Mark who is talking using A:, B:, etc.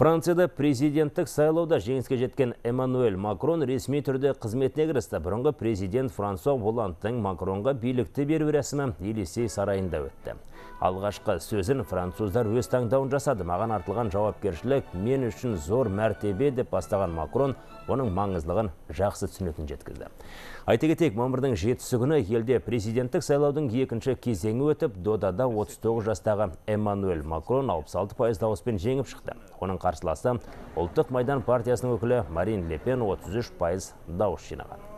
A: Францияда президенттік сайлауда жеңіске жеткен Эммануэль Макрон ресми түрде қызметіне кірісті. Бұрынғы президент Франсуа Олландтың Макронға билікті беру рәсімі Елисей сарайында өтті. Алғашқы сөзін француздар өз таңдауын жасады. Маған артылған жауапкершілік мен үшін зор мәртебе деп бастаған Макрон оның маңыздылығын жақсы түсінетін жеткізді. Айта кетейік, мамырдың жетісі күні елде президенттік сайлаудың екінші кезеңі өтіп, додада 39 жастағы Эммануэль Макрон 66 пайыз дауыспен жеңіп шықты. Оның қарсыласы ұлттық майдан партиясының өкілі Марин Лепен 33 пайыз дауыс жинаған.